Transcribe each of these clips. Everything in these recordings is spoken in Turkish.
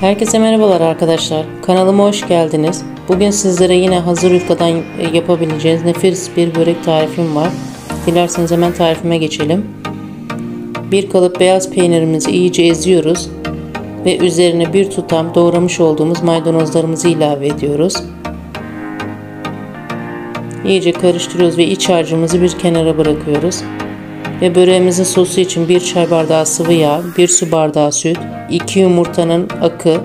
Herkese merhabalar arkadaşlar. Kanalıma hoş geldiniz. Bugün sizlere yine hazır yufkadan yapabileceğiniz nefis bir börek tarifim var. Dilerseniz hemen tarifime geçelim. Bir kalıp beyaz peynirimizi iyice eziyoruz ve üzerine bir tutam doğramış olduğumuz maydanozlarımızı ilave ediyoruz. İyice karıştırıyoruz ve iç harcımızı bir kenara bırakıyoruz. Ve böreğimizin sosu için 1 çay bardağı sıvı yağ, 1 su bardağı süt, 2 yumurtanın akı,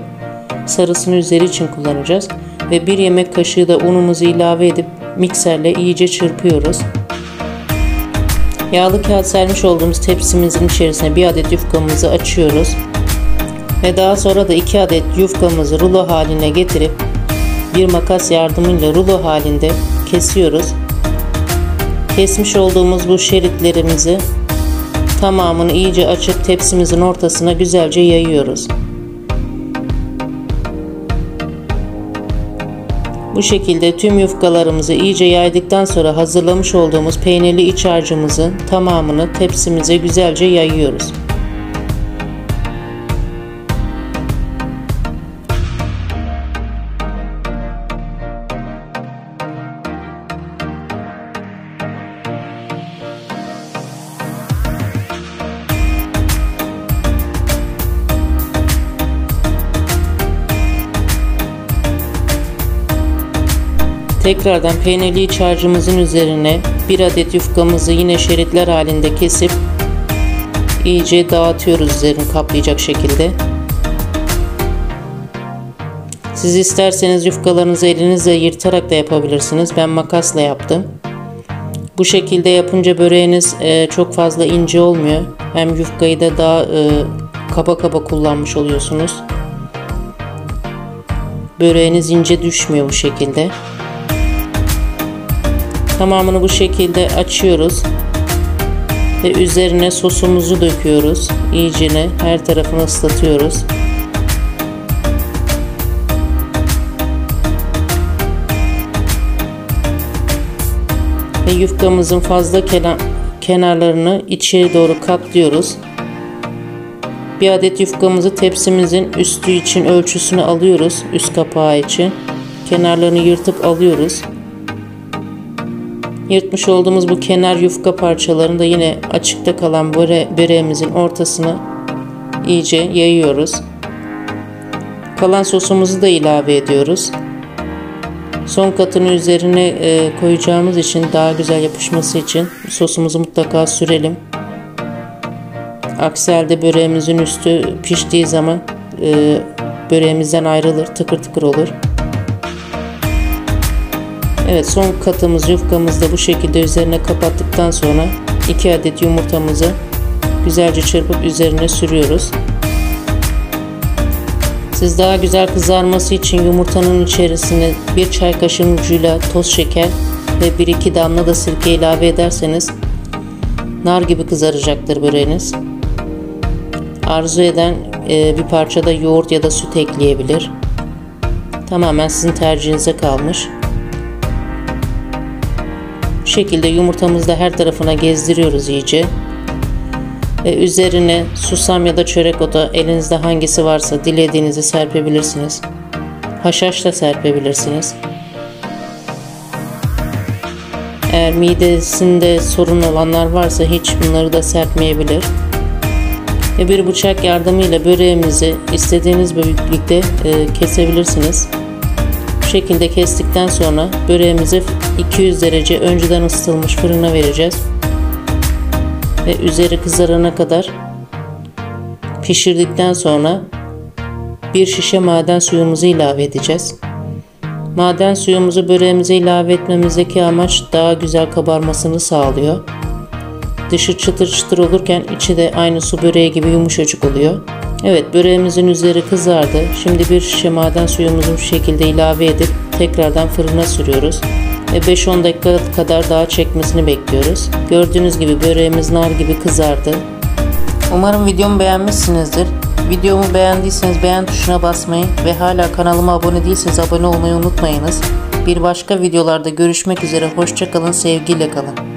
sarısını üzeri için kullanacağız. Ve 1 yemek kaşığı da unumuzu ilave edip mikserle iyice çırpıyoruz. Yağlı kağıt sermiş olduğumuz tepsimizin içerisine bir adet yufkamızı açıyoruz. Ve daha sonra da 2 adet yufkamızı rulo haline getirip bir makas yardımıyla rulo halinde kesiyoruz. Kesmiş olduğumuz bu şeritlerimizi tamamını iyice açıp tepsimizin ortasına güzelce yayıyoruz. Bu şekilde tüm yufkalarımızı iyice yaydıktan sonra hazırlamış olduğumuz peynirli iç harcımızın tamamını tepsimize güzelce yayıyoruz. Tekrardan peynirli iç harcımızın üzerine bir adet yufkamızı yine şeritler halinde kesip iyice dağıtıyoruz üzerini kaplayacak şekilde. Siz isterseniz yufkalarınızı elinizle yırtarak da yapabilirsiniz. Ben makasla yaptım. Bu şekilde yapınca böreğiniz e, çok fazla ince olmuyor. Hem yufkayı da daha e, kaba kaba kullanmış oluyorsunuz. Böreğiniz ince düşmüyor bu şekilde. Tamamını bu şekilde açıyoruz. Ve üzerine sosumuzu döküyoruz. İyicene her tarafını ıslatıyoruz. Ve yufkamızın fazla kenarlarını içeri doğru katlıyoruz. Bir adet yufkamızı tepsimizin üstü için ölçüsünü alıyoruz. Üst kapağı için. Kenarlarını yırtıp alıyoruz. Yırtmış olduğumuz bu kenar yufka parçalarını da yine açıkta kalan böre, böreğimizin ortasına iyice yayıyoruz. Kalan sosumuzu da ilave ediyoruz. Son katını üzerine e, koyacağımız için daha güzel yapışması için sosumuzu mutlaka sürelim. Aksi halde böreğimizin üstü piştiği zaman e, böreğimizden ayrılır, tıkır tıkır olur. Evet son katımız yufkamızı da bu şekilde üzerine kapattıktan sonra 2 adet yumurtamızı güzelce çırpıp üzerine sürüyoruz. Siz daha güzel kızarması için yumurtanın içerisine bir çay kaşığı ucuyla toz şeker ve 1-2 damla da sirke ilave ederseniz nar gibi kızaracaktır böreğiniz. Arzu eden e, bir parça da yoğurt ya da süt ekleyebilir. Tamamen sizin tercihinize kalmış şekilde yumurtamızı da her tarafına gezdiriyoruz iyice. Ve üzerine susam ya da çörek otu elinizde hangisi varsa dilediğinizi serpebilirsiniz. Haşhaş da serpebilirsiniz. Eğer midesinde sorun olanlar varsa hiç bunları da serpmeyebilir. Ve bir bıçak yardımıyla böreğimizi istediğiniz büyüklükte e, kesebilirsiniz şekilde kestikten sonra böreğimizi 200 derece önceden ısıtılmış fırına vereceğiz. Ve üzeri kızarana kadar pişirdikten sonra bir şişe maden suyumuzu ilave edeceğiz. Maden suyumuzu böreğimize ilave etmemizdeki amaç daha güzel kabarmasını sağlıyor. Dışı çıtır çıtır olurken içi de aynı su böreği gibi yumuşacık oluyor. Evet böreğimizin üzeri kızardı. Şimdi bir şişe maden suyumuzu bu şekilde ilave edip tekrardan fırına sürüyoruz. Ve 5-10 dakika kadar daha çekmesini bekliyoruz. Gördüğünüz gibi böreğimiz nar gibi kızardı. Umarım videomu beğenmişsinizdir. Videomu beğendiyseniz beğen tuşuna basmayı ve hala kanalıma abone değilseniz abone olmayı unutmayınız. Bir başka videolarda görüşmek üzere. Hoşçakalın, sevgiyle kalın.